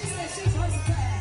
She said she's hers to pass.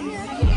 I'm going